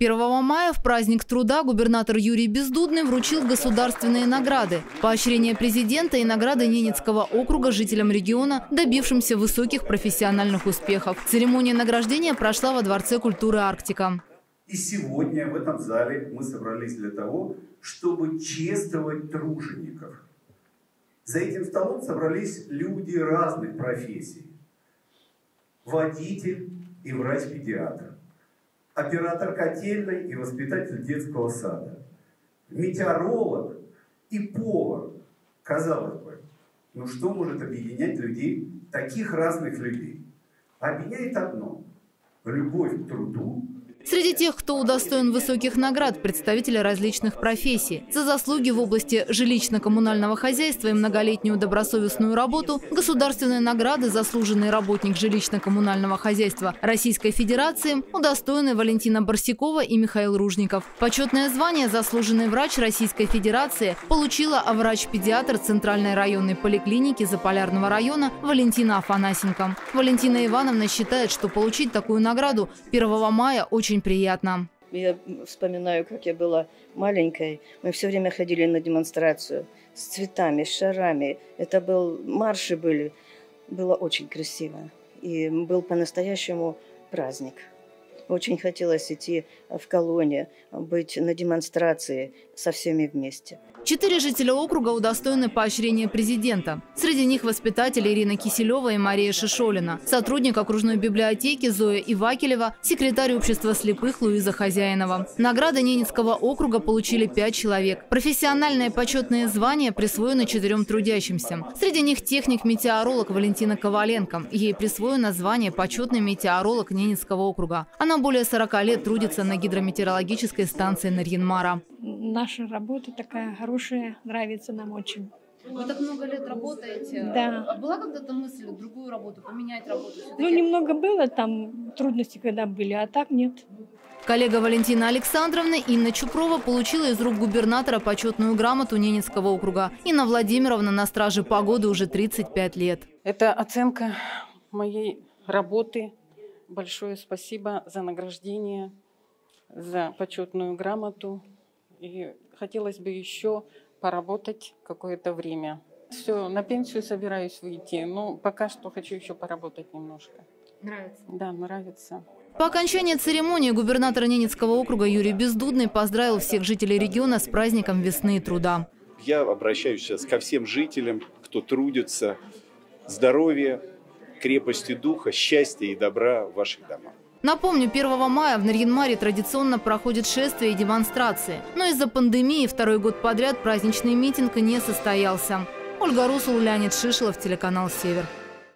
1 мая в праздник труда губернатор Юрий Бездудный вручил государственные награды. Поощрение президента и награды Ненецкого округа жителям региона, добившимся высоких профессиональных успехов. Церемония награждения прошла во Дворце культуры «Арктика». И сегодня в этом зале мы собрались для того, чтобы чествовать тружеников. За этим столом собрались люди разных профессий. Водитель и врач-педиатр оператор котельной и воспитатель детского сада, метеоролог и повар. Казалось бы, ну что может объединять людей, таких разных людей? Объединяет одно – любовь к труду, Среди тех, кто удостоен высоких наград, представители различных профессий. За заслуги в области жилищно-коммунального хозяйства и многолетнюю добросовестную работу государственные награды заслуженный работник жилищно-коммунального хозяйства Российской Федерации удостоены Валентина Барсикова и Михаил Ружников. Почетное звание заслуженный врач Российской Федерации получила врач-педиатр Центральной районной поликлиники Заполярного района Валентина Афанасенко. Валентина Ивановна считает, что получить такую награду 1 мая очень очень приятно. Я вспоминаю, как я была маленькой. Мы все время ходили на демонстрацию с цветами, с шарами. Это был марши были. Было очень красиво. И был по-настоящему праздник. Очень хотелось идти в колонне, быть на демонстрации со всеми вместе. Четыре жителя округа удостоены поощрения президента. Среди них воспитатели Ирина Киселева и Мария Шишолина, сотрудник окружной библиотеки Зоя Ивакелева, секретарь общества слепых Луиза Хозяинова. Награды Ненецкого округа получили пять человек. Профессиональное почетное звание присвоено четырем трудящимся. Среди них техник-метеоролог Валентина Коваленко. Ей присвоено звание почетный метеоролог Ненецкого округа. Она более 40 лет трудится на гидрометеорологической станции Нарьинмара. Наша работа такая хорошая, нравится нам очень. Вы так много лет работаете. Да. А была когда-то мысль другую работу, поменять работу? Ну, немного было там трудности, когда были, а так нет. Коллега Валентина Александровна Инна Чупрова получила из рук губернатора почетную грамоту Ненецкого округа. Инна Владимировна на страже погоды уже 35 лет. Это оценка моей работы. Большое спасибо за награждение, за почетную грамоту. И хотелось бы еще поработать какое-то время. Все, на пенсию собираюсь выйти, но пока что хочу еще поработать немножко. Нравится? Да, нравится. По окончании церемонии губернатор Ненецкого округа Юрий Бездудный поздравил всех жителей региона с праздником весны и труда. Я обращаюсь сейчас ко всем жителям, кто трудится. Здоровья, крепости духа, счастья и добра в ваших домах. Напомню, 1 мая в Нарьинмаре традиционно проходит шествие и демонстрации. Но из-за пандемии второй год подряд праздничный митинг не состоялся. Ольга Русул, Леонид Шишелов, телеканал «Север».